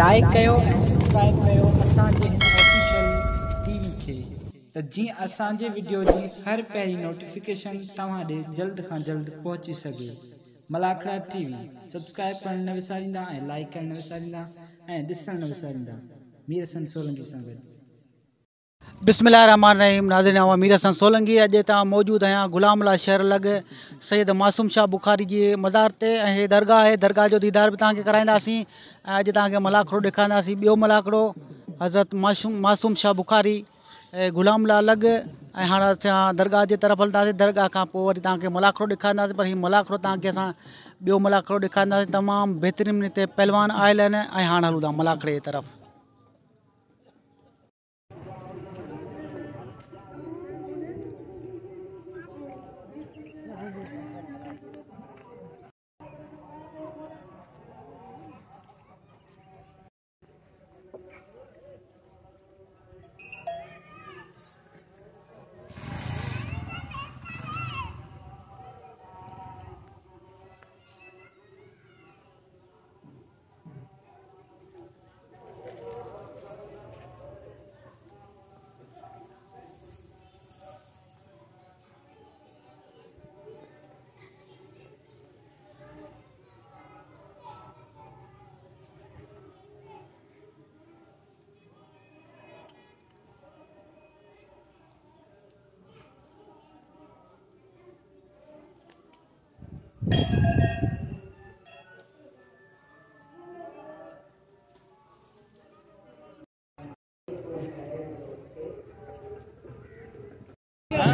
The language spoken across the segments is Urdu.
لائک سبسکرائب کری وی اے ویڈیو کی ہر پہ نوٹفکیشن تا دے جلد سے جلد پہنچی سو ملاقڑا ٹی وی سبسکرائب کرناساری لائک کرناساری دسری میر حسن سولنگ سے بسم اللہ الرحمن الرحیم ناظرین میر حسن سولنگی اج تم موجود ہیں غلام اللہ شہر لگ سید معصوم شاہ بخاری جی مزار تے یہ درگاہ ہے درگاہ جو دیدار بھی تک کر سی اج تک ملاڑو دکھائیں بہ ملاڑو حضرت معصوم شاہ بخاری غلام لا الگ ہار درگاہ کے طرف ہلدی درگاہ ملاڑو ڈی ملاڑو تھی بہو ملاڑو دکھائیں تمام بہترین پہلوان آئل ان ہار ہلوں گا ملاخڑے کے طرف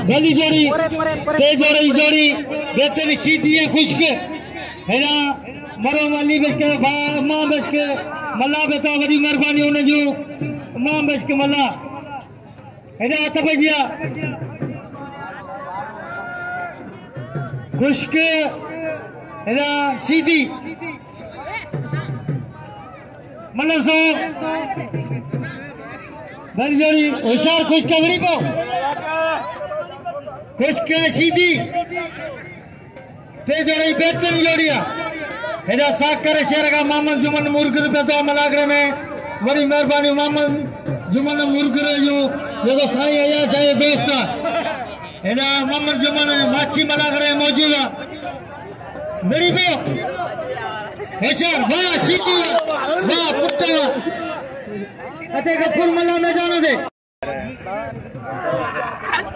جلدی جوڑی تیز ہو رہی جوڑی بیٹے بھی ہے خشک۔ ہے نا؟ مرو ملی بچ کے ماں ملا بیٹا وڈی مہربانی ہونے جو۔ ماں بچ ملا۔ ہے نا آتا بجیا خشک ہے نا؟ سیدھی۔ ملن صاحب۔ بڑی جوڑی ہوشیار خوش کے وڑی پاؤ۔ خوش کرشیدی تیزرائی بیتن جوڑیا ایجا ساکھ کرے شہر کا محمد جمعن مرگر بیتا ملاگرے میں وری مہربانی محمد جمعن مرگر جو یہ تو سائی آیا سائی دوستا ایجا محمد جمعن ماچی ملاگرے موجودا میری بیو ایشار با شیدی با پتہ با اچھے کہ پھول ملا میں جانا دے Thank you.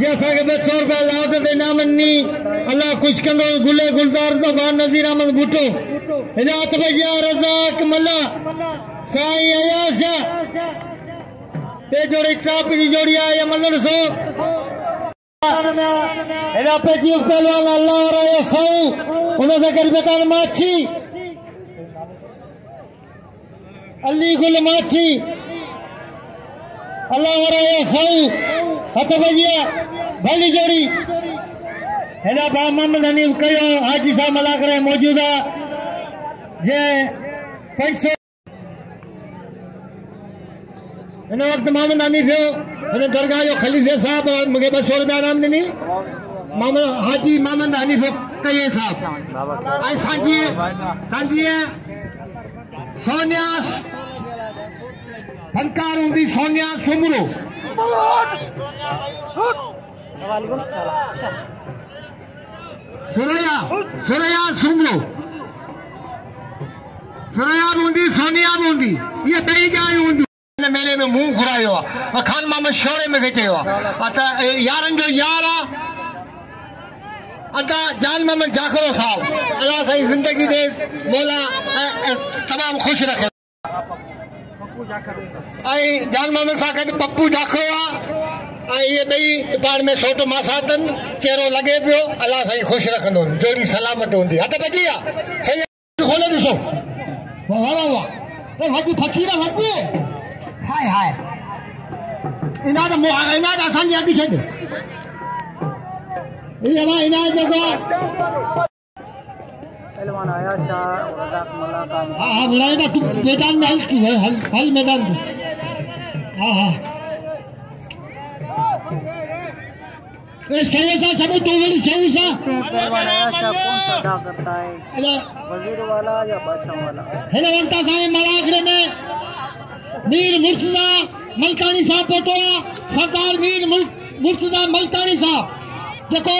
جیسا کہ میں چور پہ اللہ دے دے نامن نی۔ اللہ کچھ کندو گلے گلدار دا بھان نظیر آمد بھٹو۔ حضرت بجیا رزاک ملا۔ سائی آیاز پہ جوڑی ٹاپ جی جوڑی آیا ملا رسو حضرت پہ جیف پہلوان اللہ رہے خو انہوں سے کری بیتان ماچھی۔ علی گل ماچھی۔ الله وراه خي هتبيا بھلی جوڑی۔ ہلا با محمد حنیف کیو حاجی صاحب ملا کرے موجودہ۔ یہ پیسے ان وقت محمد حنیف ہن درگاہ جو خلیفہ صاحب مجھے 200 روپے انعام دینی حاجی محمد حنیف کیے صاحب۔ ائی سانجی سانجی سونیا فنکاروں دی سونیا سمرو سریا سریا سمرو سریا روندی سونیا روندی یہ بئی جائیں روندی میلے میں منہ گھرایا ہوا خان ماما شورے میں گھچے ہوا اتا یارن جو یار آ اتا جان محمد جاخرو صاحب۔ اللہ صحیح زندگی دے مولا تمام خوش رکھے۔ ۽ جان محمد سان گڏ پپو جاکرو آهي ۽ اهي ٻئي پاڻ ۾ سوٽ ماسا اٿن چهرو لڳي پيو. الله سائين خوش رکندو. جوڙي سلامت هوندي. هٿ بچي آهي صحيح کولي ڏسو. واهه واهه وڏي فقير وڏي هاءِ هاءِ. اناد اناد اسان جي اڳ ڇڏ. اها اناد جيڪو پہلوان آیا شاہ وزاق ہاں ہاں بلائی نا میدان میں حل کی ہے حل میدان میں ہاں ہاں۔ سیوسا سمو تو ولی سیوسا پہلوان آیا شاہ کون سا دا کرتا ہے؟ وزیر والا یا بادشاہ والا؟ ہلو انتا صاحب ملاکڑے میں۔ میر مرتضی ملکانی صاحب پتویا سردار میر مرتضی ملکانی صاحب۔ دیکھو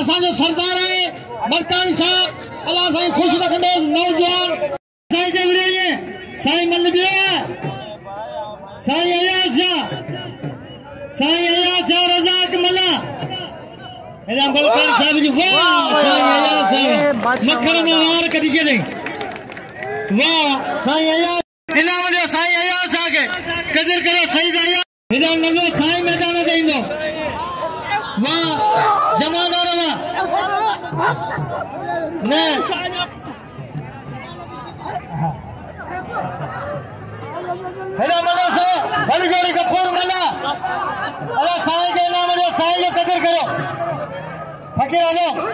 اسان جو سردار ہے ملکانی صاحب الله سائين خوش رکندو نوجوان سائين جي وڙي سائين من بيا سائين اياج شاهه سائين اياج شاهه رزاڪ ملا هيڏا ملڪاني صاحب جي واهه سائين اياج صاحب مکڻ ۾ وار ڪڍي ڇڏيئين واهه سائين اياج انعام ڏيو سائين اياج شاهه کي قدر ڪرو صحيح اياج هيڏا ننڍو سائين ميدان تي ايندو 와 장관하라 네 میرا مدد سے۔ بڑی جوڑی کا پور ملا ارے سائل کے نام ارے سائل کو قدر کرو۔ فقیر آگو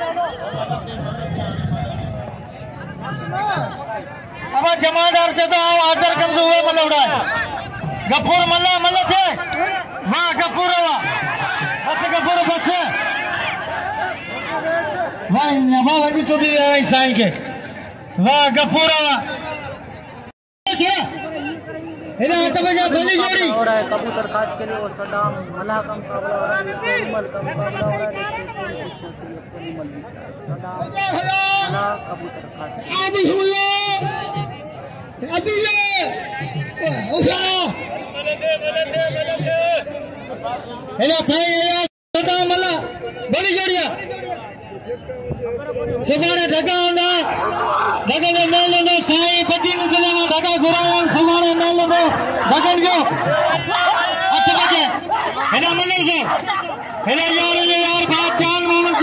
اب جماعت عرصے تو آؤ آدھر کمزور ہوئے ملا اڑائے گفور ملا ملا تھے Vagapurova. Vagapurova. Vanya, baba ni to bir ay sanki. Vagapurova. Ene atama ya bali jori. Kabutar khas ke liye Saddam hala kam ka ho raha hai. Animal kam ka ho raha hai. Saddam hala kabutar khas. Abhi hua. Hello یار یار بادشاہ مانو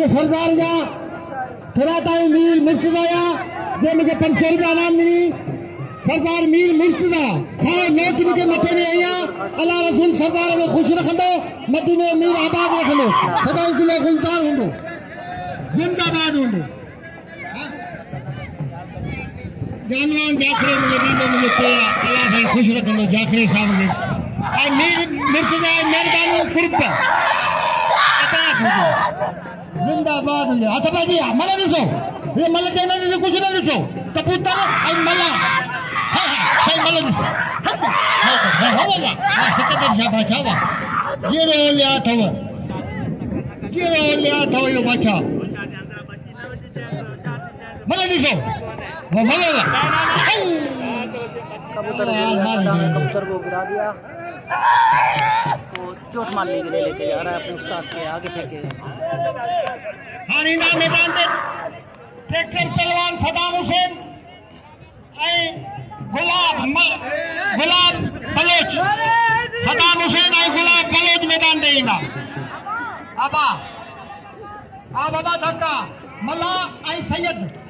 یہ سردار گیا تھوڑا ٹائم میر ملک گیا جو مجھے پنج سو روپیہ انعام ملی۔ سردار میر ملک گیا سارے نیک مجھے مٹی میں آئی اللہ رسول سردار کو خوش رکھ مدینہ میر آباد رکھ سدا گلے گلدار ہوں۔ زندہ باد ہوں۔ جانوان جاخرے مجھے ڈیندو مجھے پیرا اللہ سے خوش رکھ جاخرے صاحب نے میر مرتضی مہربانی کرپ اتا کھو زندہ آباد ہوئی آتا جی ملا دسو یہ ملا دینا نہیں کچھ نہ دسو کبوتر اور ملا صحیح ملا دسو ملا دسو کبوتر کو گرا دیا کو چوٹ مارنے کے لیے لے کے جا رہا ہے اپنے استاد کے آگے پھینکے ہانینا میدان تے ٹریکٹر پہلوان صدام حسین، اے گلاب گلاب بلوچ صدام حسین اے گلاب بلوچ میدان دے اینا ابا اب دھکا، ملا اے سید۔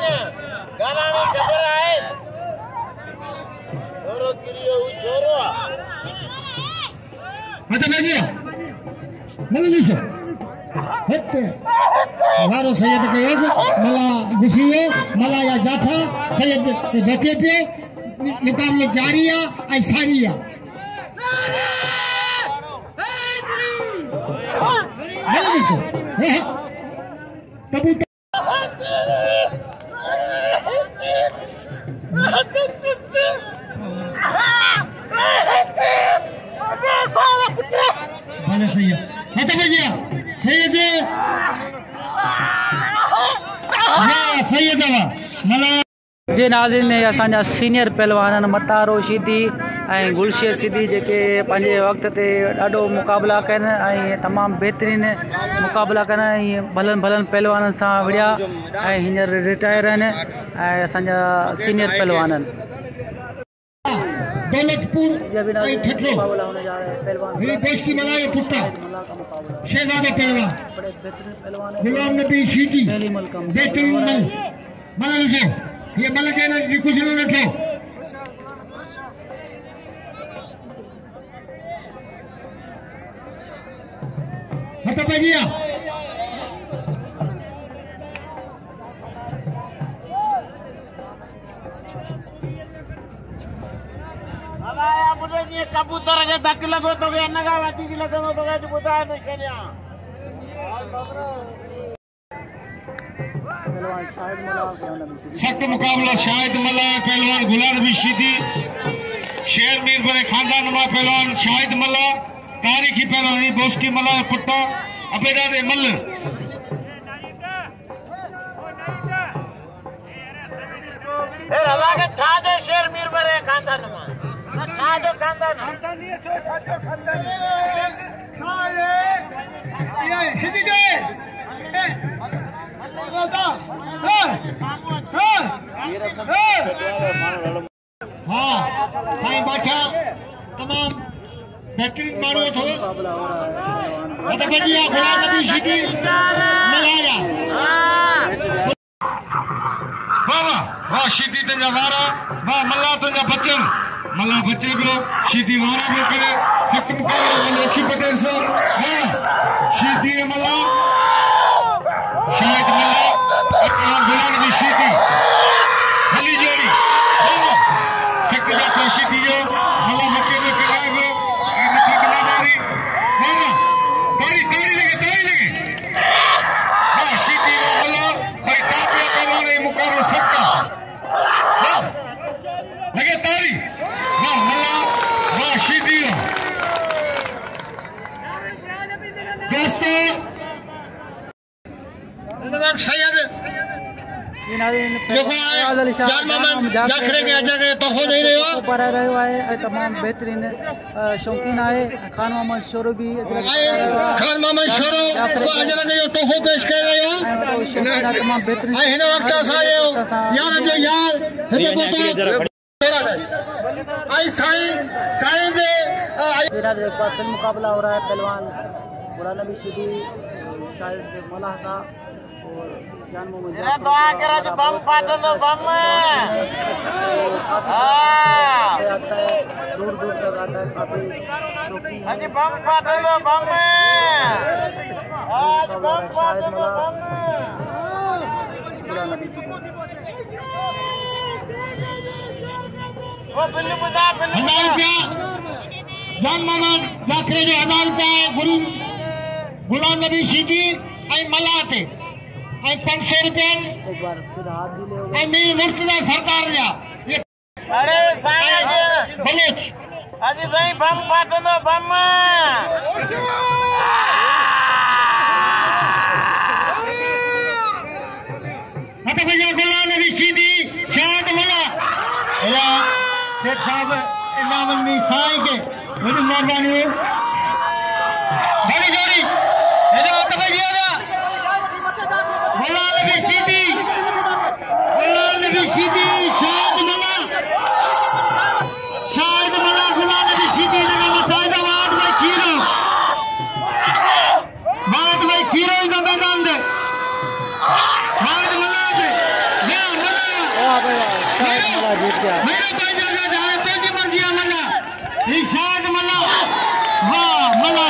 مجھے سید کے ملا گشیو ملا یا جاتھا سید دیکھے پہ نکام نے جاریہ ایساریہ اب سینئر پہلوان متارو شدی ای گلشیر سی وقت ڈاڑو مقابلہ کرم بہترین مقابلہ کروانا وڑھایا ہندر ریٹائر اور سینئر پہلوان غلام نبی شیدی۔ بہترین مل۔ مل لکھو یہ ملک ہے یہ کچھ نہ رکھو۔ ہٹا پہ گیا۔ کبوتر کے دک لگو تو بھی انگا واٹی کی لگو تو گئے تو بتایا نہیں کریا سخت مقابلہ شاہد ملا پہلوان گلان نبی شیدی شیر میر برے خاندان نما پہلوان شاہد ملا تاریخی پہلوانی بوسکی ملا پٹا ابیڈا مل اے رضا کے چھا شیر میر نہیں چھو ا ہا ہا ہا ہاں بھائی بچا تمام بکری مارو تھو اوتھ پجي آ فلاں نبی شیدی ملایا ہاں بابا راشد دین جا وارا وا ملہ تو جا بچن ملہ بچے کو شیدی وارا بک ستم پالا منو چي شاہد ملا اکرام بلند موسیقی ہلی جیڑی سکھ جا خوشی دیو اللہ مکے میں کلاب مکہ کلا باری ماما باری تاری لگے تاری لگے ہاں شیتی و ملا بھائی تاپیا کروانے مقابل سب کا ہاں، لگے تاری۔ ہاں ملا ہاں شیتی دوستوں فاروق سید دیکھو آئے جان محمد دیکھ رہے کہ اجر کے تحفہ نہیں رہے ہو۔ پرہ رہے ہو آئے تمام بہترین شوقین آئے خان محمد شورو بھی آئے خان محمد شورو کو اجر کے تحفہ پیش کر رہے ہو۔ آئے ہنے وقت آس آئے ہو۔ یار اب جو یار ہنے کو تو آئے سائیں سائیں دے۔ بیراد ایک بار فلم مقابلہ ہو رہا ہے پہلوان بڑا نبی شدی شاید ملاحقہ دعا کرا جو بم پاٹو تو بم دور دور تک آتا ہے کافی ہاں جی بم پاٹو تو جان مامان جاکرے نے ہزار روپے گرو غلام نبی صدیق ۽ ملاته ۽ پنج سؤ رپين ۽ پھر حاضر ہیں جا اري سردار نیا ارے سائنس بم حاجی بھائی بھنگ پھاٹو نو بھاما عطا بھائی جان کو حلال نبی سيدي حلال نبی سيدي شاهد ملا. شاهد ملا حلال نبی سيدي لگا متائدہ واد بھائی کیرو واد بھائی کیرو ہی نہ میدان دے واد ملا دے. یا ملا. میرے بھائی جا جا جا تیری مرضی ہے ملا. یہ شاہد ملا. واہ ملا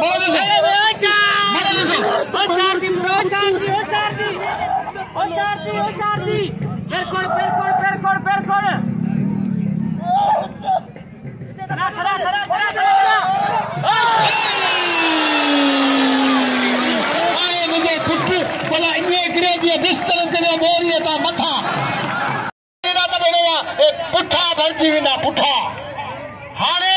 مانا ڏسو مانا ڏسو او چار دي او چار دي او چار دي او چار دي پھر ڪڙ پھر ڪڙ پھر ڪڙ پھر ڪڙ ها آء منه پٽ پٽ ولا اني گري ڏيو بستر تي نه موري تا مٿا جي ڏا ته ونه يا ا پٽھا بھرجي ويندا پٽھا هاڻي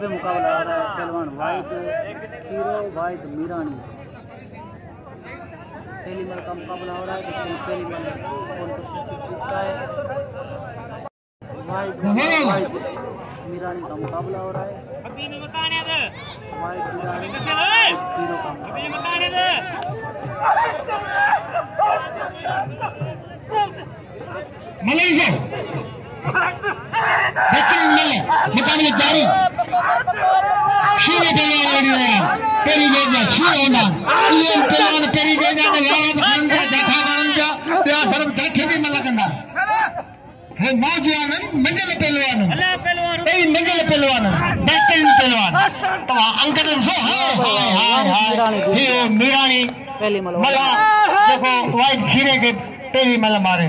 پہ مقابلہ آ رہا ہے پہلوان واحد ہیرو واحد میرانی پہلی مل کا مقابلہ ہو رہا ہے جس میں پہلی بار واحد میرانی کا مقابلہ ہو رہا ہے ملائیشیا وڪرڻ مقابلو جاري شو ديواڻي پهرين ويندا شو هوندا اهي پلان پهرين ويندا ته ويهڻ کڻن ٿا جٺا ماڻهن جا ٻيا سرو جٺي به مهل ڪندا هي نوجوانن منگل پهلوانن ٻئي منگل پهلوانن بهترين پهلوان توهان انڪ ڏسو هاءِ هاءِ هاءِ اهو ميراڻي ملا جيڪو وائيٽ کيري کي پهرين ماري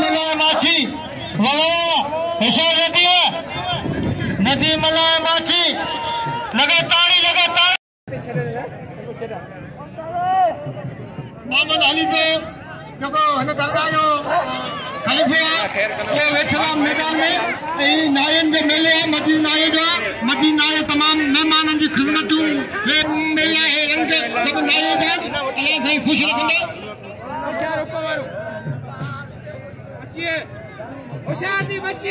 ملا ماڇي وڙو حصو ندي ندي ملا ماڇي لڳاتار ئي لڳاتار محمد علي جو جيڪو هن درگاهه جو خليفو آهي اهو ويٺل آهي ميدان ۾۽ هي ناين جو ميلو آهي کی خدمتوں میں ملنا ہے رنگ سب نائے دے اللہ سے خوش رکھیں۔ گے اشار رکھو بارو اچھی ہے مچھی مچھی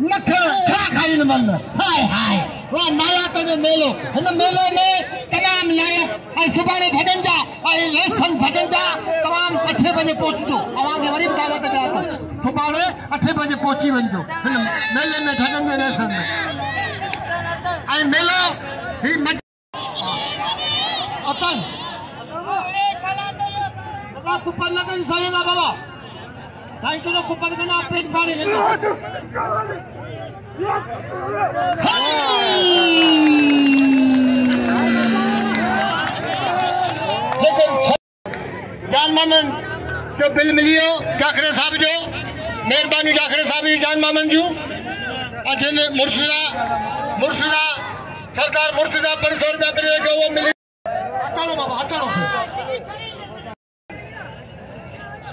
مکڻ ڇا کائي مهل هاءِ هاءِ وا نائڪ جو ميلو هن ميلي ۾ تمام نائڪ ۽ سڀاڻي ڀڄن جا ۽ ريسن ڀڄن جا تمام اٺي بجي پهچجو توهان کي وري به دعوت ڪيان ٿو سڀاڻي اٺي بجي پهچي وڃجو هن ميلي ۾ ڀڄن ۾ ريسن ۾۽ ميلو هي مج اتل تون پر لڳن سائين بابا రైతుల కుప్పటికైనా అప్డేట్ పాడే لیکن جان مامن جو بل ملیو جاخرے صاحب جو مہربانی جاخرے صاحب جو جان مامن جو اٹھن مرشدہ مرشدہ سرکار مرشدہ پنج سو روپیہ ملے گا وہ ملے ہتھانو بابا ہتھانو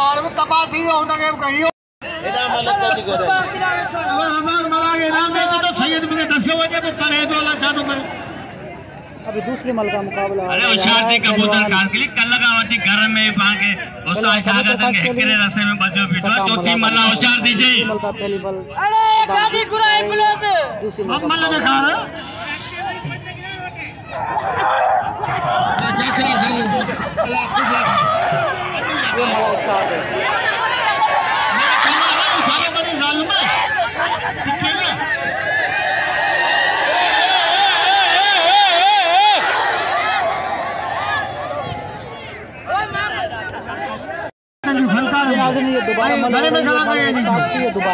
ਸਾਲ ਵੀ ਤਪਾ ਸੀ ਹੁਣ ਅਗੇ ਕਹੀਓ ਇਹਦਾ ਮਤਲਬ ਕੀ ਕਰੇ? ਮੈਂ ਹਮਾਰ ਮਰਾਂਗੇ ਨਾ ਮੈਂ ਜਦੋਂ ਸੈਦ ਮੈਨੂੰ ਦੱਸਿਓ ਵਾ ਜੇ ਤੂੰ ਕਰੇ ਤੋ ਅੱਲਾ ਸਾਨੂੰ ਮੈਂ ابھی دوسرے مل کا مقابلہ ارے ہوشیار تھی کبوتر خاص کے لیے کل گاوتی گھر میں بھا کے اس شاگرد کے ہکرے رسے میں بجو پیٹو چوتھی مل ہوشیار دی جی ارے گادی گرا ایمبولنس ہم مل دے کھا رہا جیسری سنگھ اللہ خوش رکھے وہ موت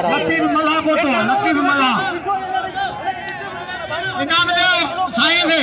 لطیف ملا کو تو لطیف ملا انعام ڈیو سائیں سے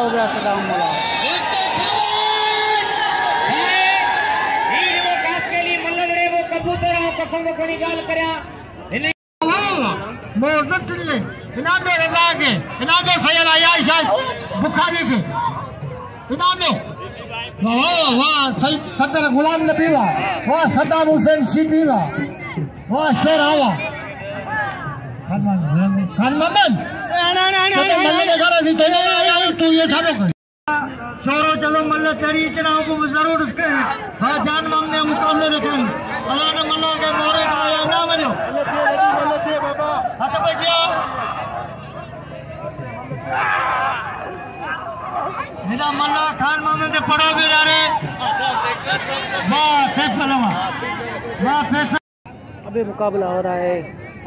ہو گیا صدام مولا غلام نبی صدام حسین شیٹی شیر آوا محمد شورو چلو ملہ چری چناؤں کو ضرور اس کے ہاں جان مانگنے مقابلے رکھیں اللہ نے ملہ کے مورے کا آیا نہ منو ہاتھ پہ جیو ہنا ملہ خان مانگنے نے پڑا بھی رہا رہے ماں سیف پلوہ ماں پیسا ابھی مقابلہ ہو رہا ہے۔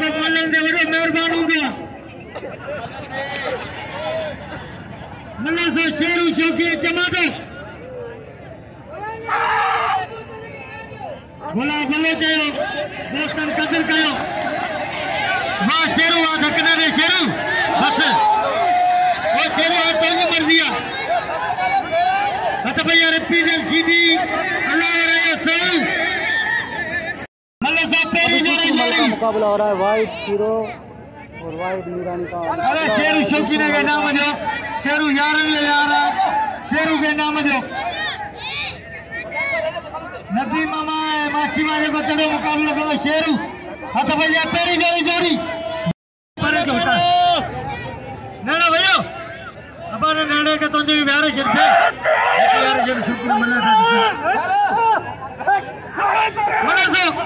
کو بولن دے وڑے مہربان ہوں گا ملا سے شیرو شوقین جماعت بلا بلے چاہیے دوستن قدر کرو۔ ہاں شیرو آ دھکنا دے شیرو بس۔ وہ شیرو آ تو نہیں مرضی آ ہاں بھیا رپی جل جی سیدھی اللہ رہے سو مقابلہ ہو رہا ہے وائٹ ہیرو اور وائٹ نیران کا۔ شیرو شوقین کے نام جو شیرو یار لے آ رہا۔ ہے شیرو کے نام جو نبی ماما ہے ماچی والے کو چلے مقابلہ کرو۔ شیرو ہاتھ پہ جائے پیری جوڑی جوڑی نینا بھائیو ابا نے نینے کے تنجھے بھی بیارے شرک ہے بیارے شرک ملے تھا۔ ہاں، ہاں، ہاں۔ ملے تھا۔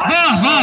واہ واہ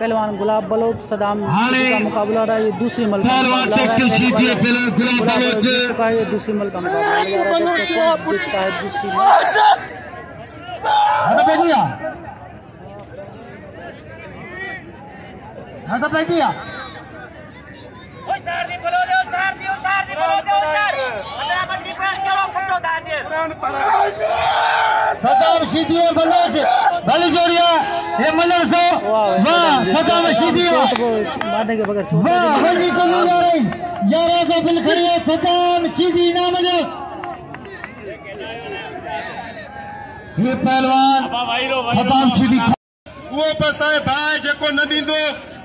پہلوان گلاب بلوچ صدام کا مقابلہ رہا یہ دوسری ملک کا یہ دوسری ملک کا مقابلہ رہا ہے دوسری ملک ਹਾਂ ਤਾਂ ਪੈ ਗਈ ਆ ਓਏ ਸਾਰ ਦੀ ਬਲੋ ਦੇ ਸਾਰ ਦੀ ਸਾਰ ਦੀ ਬਲੋ ਦੇ ਸਾਰ ਅੰਦਰਾ ਬੱਤੀ ਪੈਰ ਕਿਉਂ ਫੁੱਟੋ ਦਾਦੇ ਸਰਦਾਰ ਸ਼ੀਦੀਆ ਬੱਲੇ ਚ ਬਲੀ ਜੋਰੀਆ ਇਹ ਮੱਲਾ ਸੋ ਵਾਹ ਸਰਦਾਰ ਸ਼ੀਦੀਆ ਮਾਦੇਗੇ ਬਗਰ ਚੋ ਵਾਹ ਬੰਦੀ ਚੱਲੀ ਜਾ ਰਹੀ ਯਾਰਾ ਦਾ ਬਿਲ ਖਰੀਏ ਸਰਦਾਰ ਸ਼ੀਦੀ ਨਾਮ ਜੋ یہ پہلوان خطاب چھیدی وہ پسائے بھائی جے کو نہ دیندو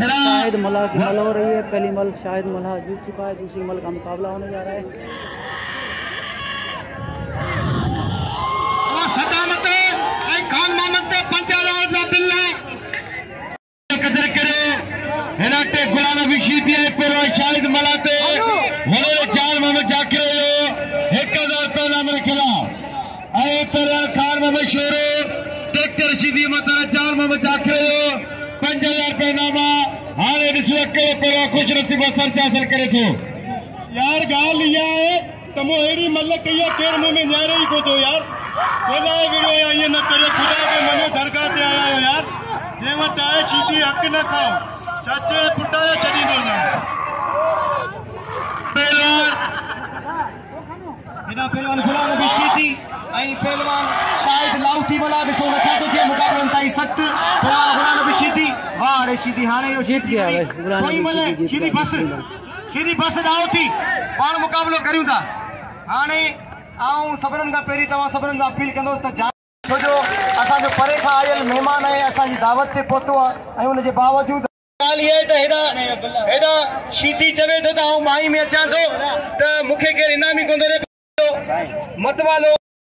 شاید ملا کی ہو رہی ہے پہلی مل شاید ملا جیت چکا ہے دوسری مل کا مقابلہ ہونے جا رہا ہے خان محمد پریان خان محمد شورو ٹیکٹر شیدی مطلع جان محمد چاکرو پنجلیار پینامہ ہانے نسوکے پریان خوش نصیبہ سر سے حاصل کرے تھو یار گاہ لیا ہے تمہو ایڈی ملک کہیا کیر مو میں نیارے ہی کو دو یار۔ خدا ہے ویڈیو ہے یہ نہ کرے خدا ہے کہ ممو دھرگا دے آیا ہے یار۔ یہ مطلع ہے شیدی حق نہ کھاؤ۔ چچے پھٹایا چھنی دو جائے پیلار بنا پیلوان خلا نبی شیدی بنا پهلوان غلام نبي شيدي ۽ پهلوان شاهد لائتي ملا ڏسو نه ڇا ٿو ٿئي مقابلن تائين سخت. پهلوان غلام نبي شيدي واهه اري شيدي هاڻي اهو جيت گيا ڀائي، غلام ڪوئي نبي ملي شيدي جيت شيدي گيا، بس. بلڪل. شيدي بس ڏانهن ٿي. پاڻ مقابلو ڪريون ٿا. هاڻي آئون سڀنين کان پهرين توهان سڀنين کان اپيل ڪندس ته جا ڇو جو اسان جو پري کان آيل مهمان آهي اسان جي دعوت تي پهتو آهي. ۽ هن جي باوجود ڳالهه اها آهي ته هيڏا هيڏا شيدي چوي ٿو ته آئون مائي ۾ اچان ٿو. ته مون کي ڪير انعام ئي ڪونه ٿو ڏي متوالو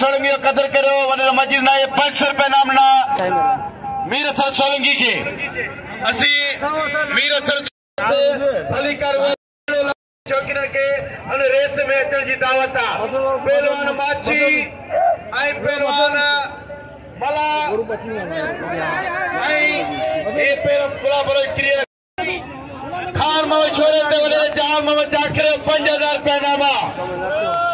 سولنگي جو قدر ڪريو وڏي مجيد نا پنج سؤ رپيا انعام ڏنا مير سر سولنگي کي اسين مير سر ڀلي ڪر ڇوڪرن کي هن ريس ۾ اچڻ جي دعوت آهي پهلوان ماڇي ۽ پهلوان ملا ۽ هي پهريون پرا پرا ڪيريئر خان محمد ڇوري تي وڏي جام محمد جاکر پنج رپيا انعام آهي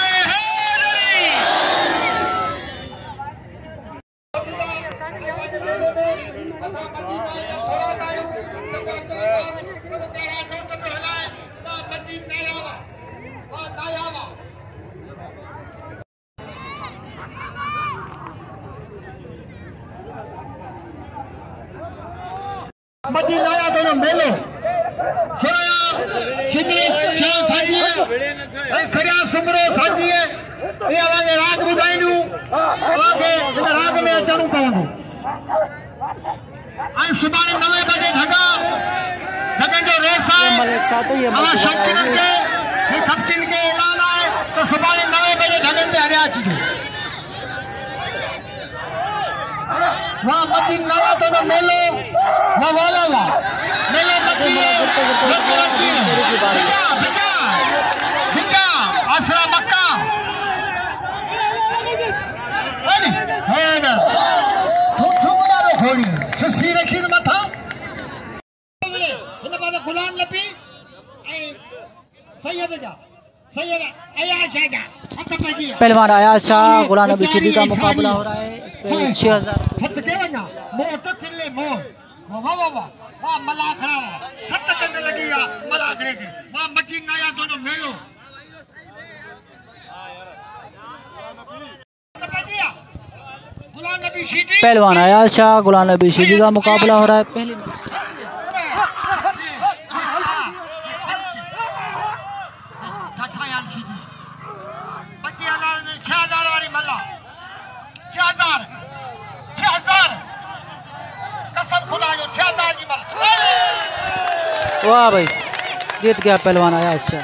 پہلوان آیا شاہ غلام نبی شدی کا مقابلہ ہو رہا ہے اس پہ ہزار۔ پہلوان آیا شاہ غلام نبی شدی کا مقابلہ ہو رہا ہے۔ پہلی ہزار چھ ہزار۔ قسم خدا جو چھ ہزار جی مل واہ بھائی جیت گیا پہلوان آیا اچھا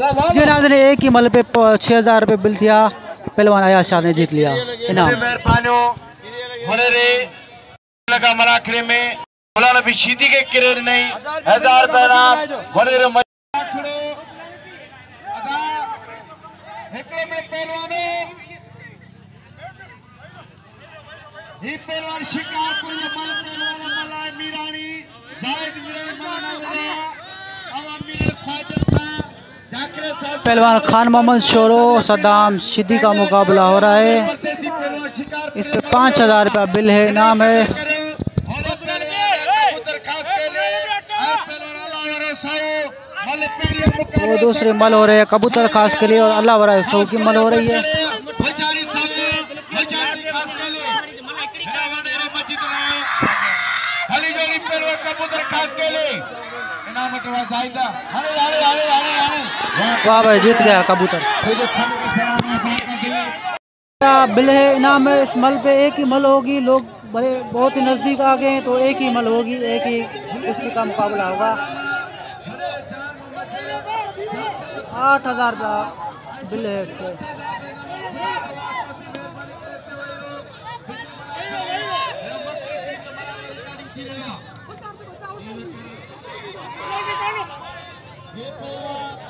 واہ نے ایک ہی مل پہ چھ ہزار روپے بل تھیا پہلوان آیا، شاہ نے جیت لیا۔ انعام۔ مولانا بھی شیدی کے کریر نہیں، ہزار پہنام ہنر مراکھرے ادا ہکے میں پہلوانے ہی پہلوان شکار کریے مل پہلوانا ملائے میرانی، زائد میرانی ملانا ملانا عوام میرے خواجر پہلوان خان محمد شورو صدام شدی کا مقابلہ ہو رہا ہے۔ اس پہ پانچ ہزار روپیہ بل ہے، انعام ہے۔ وہ دوسرے مل ہو رہے ہیں، کبوتر خاص کے لیے اور اللہ ورہ سو کی مل ہو رہی ہے۔ کبوتر خاص کے لیے۔ واہ بھائی جیت گیا کبوتر بل ہے انعام ہے اس مل پہ ایک ہی مل ہوگی لوگ بڑے بہت ہی نزدیک آ گئے ہیں تو ایک ہی مل ہوگی ایک ہی کشتی کا مقابلہ ہوگا آٹھ ہزار کا بل ہے اس پہ Yeah.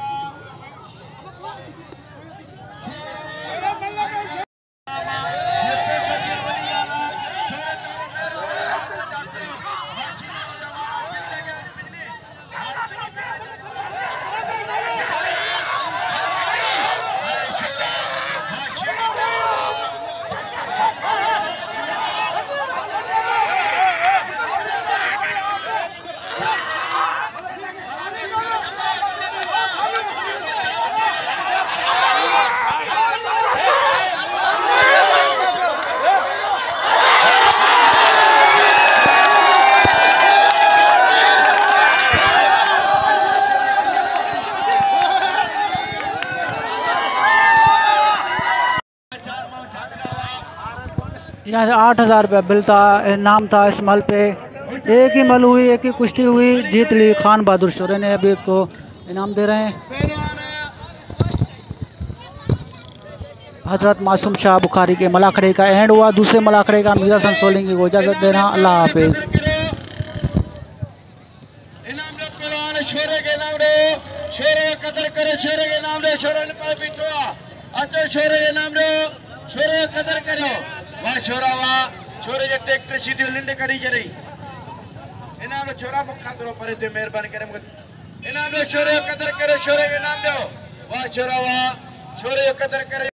یہاں سے آٹھ ہزار روپیہ بل تھا انعام تھا اس مل پہ۔ ایک ہی مل ہوئی، ایک ہی کشتی ہوئی۔ جیت لی خان بہادر شورے نے ابھی اس کو انعام دے رہے ہیں۔ حضرت معصوم شاہ بخاری کے ملاکڑے کا اینڈ ہوا۔ دوسرے ملاکڑے کا میرا سنسولنگ کی کو اجازت دینا۔ اللہ حافظ۔ شورے کے نام وا ڇورا وا ڇوري جي ٽريڪٽر سيڌي لنڊ ڪڊي جري انعام رو ڇورا مکا ٿورو پري تي مهرباني ڪري انعام رو ڇوري قدر ڪري ڇوري انعام ديو واهه ڇورا واهه ڇوري قدر ڪري